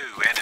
two and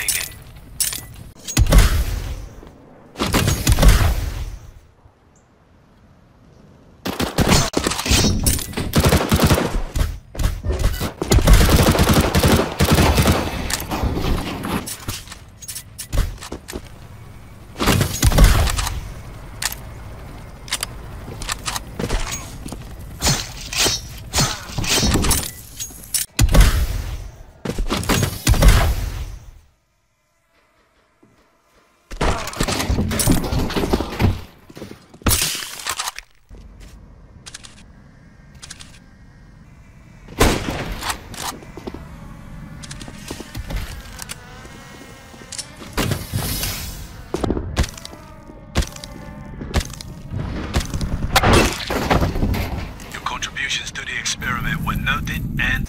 enemies contributions to the experiment were noted and